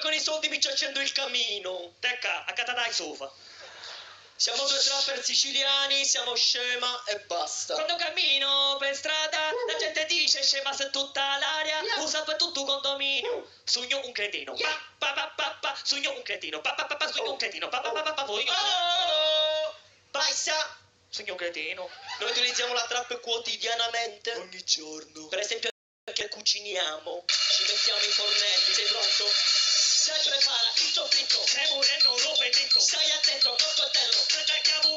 e con i soldi mi ci accendo il camino. Tecca, a catadai sofa. Siamo due trapper siciliani, siamo scema e basta. Quando cammino per strada, la gente dice scema se tutta l'aria, usa per tutto condominio. Sogno un cretino, pa pa pa pa pa, sogno un cretino, pa pa pa pa, sogno un cretino, pa pa pa pa pa, sogno Oh! Paisa! sogno un cretino. Noi utilizziamo la trap quotidianamente. Ogni giorno. Per esempio che cuciniamo, ci mettiamo i fornelli, sei pronto? Sai prepara il soffritto, Se morendo lo petito, stai attento coltello, se cercavo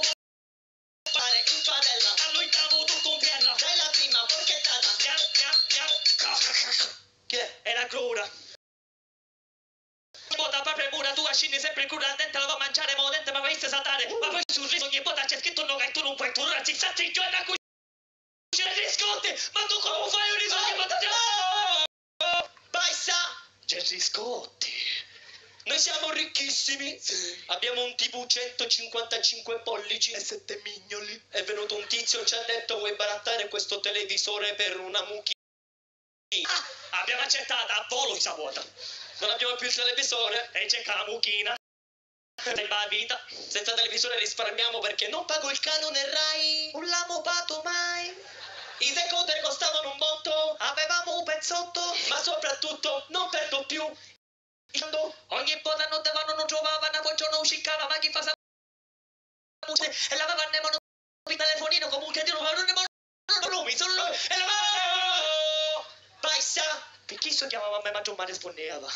fare in padella, a lui davo tutto in terra. dai la prima porchettata. Miau, miau, miau. Che è? È la crura. Bota proprio mura tua, scendi sempre in cura dente, la va a mangiare, ma dente, ma vai a saltare. Ma poi sul riso ogni volta c'è scritto no, che tu non puoi, tu non ci stati in giorno a cucina di scotte. Ma tu come fai un riso ogni volta? Paisa! Gerry Scotti. Noi siamo ricchissimi. Sì. Abbiamo un TV 155 pollici. E sette mignoli. È venuto un tizio e ci ha detto vuoi barattare questo televisore per una mucchina? Ah, abbiamo accettato a volo questa vuota. Non abbiamo più il televisore. E c'è la mucchina. Sei la vita. Senza televisore risparmiamo perché non pago il canone Rai. Non l'amo pato mai. I decoder costavano un botto, Avevamo un pezzotto. ma soprattutto non perdo Quando Ogni volta non davano, non trovavano, poi giorno uscicava, ma chi fa sa... E lavavano le mano il telefonino comunque di non non mi sono e lavavano... Paisa! Chi so chiamava me, ma non mi rispondeva.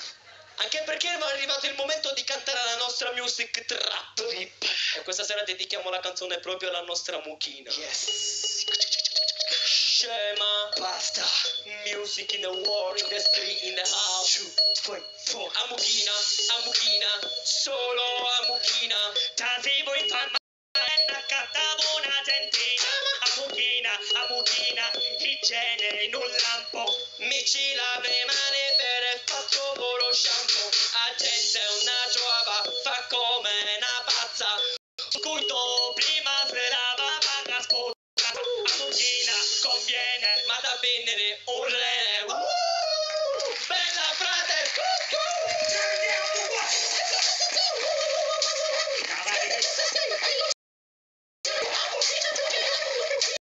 Anche perché è arrivato il momento di cantare la nostra music trap. Trip. E questa sera dedichiamo la canzone proprio alla nostra mucchina. Yes. Scema. Basta. Music in the in the street, in the house. Two, three, four. A mucchina, a mucchina, solo a mucchina. Tatevo in fama e accattavo una centina. A mucchina, a mucchina, igiene in un lampo. Mi ci lave le mani per faccio volo shampoo. A gente una giova fa come una pazza. Scudo prima se lavava la sposa. A mucchina conviene. Ma